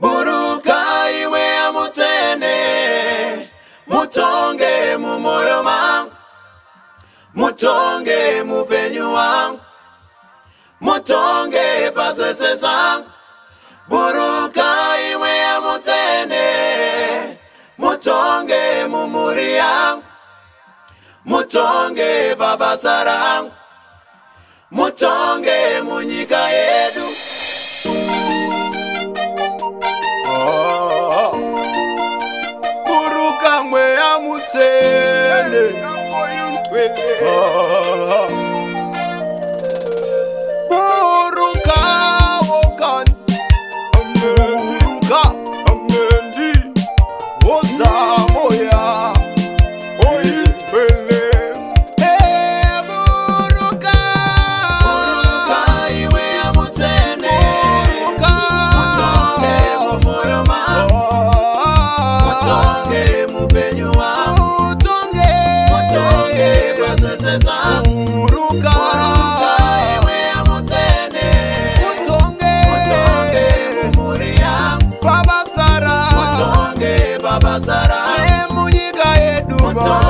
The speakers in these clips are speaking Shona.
buruka iwe ya mutsene mutonge mumoyo mangu mutonge mupenyu wangu mutonge pazvese zvangu buruka iwe ya mutsene mutonge mumuri yangu mutonge pabasa rangu mutonge Oh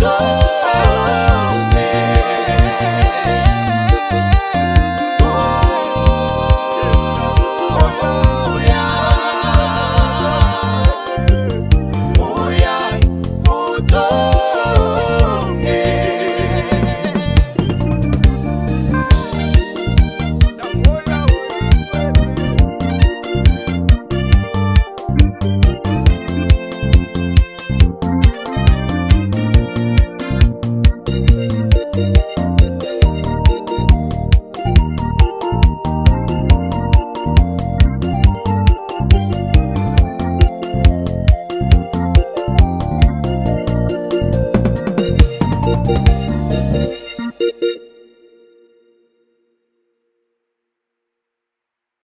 go.